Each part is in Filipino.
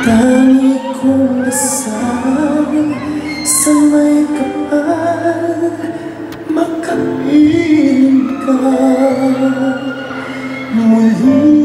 Tangi kong sa may kapal Makapiling ka. Muli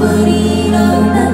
nobody, nobody.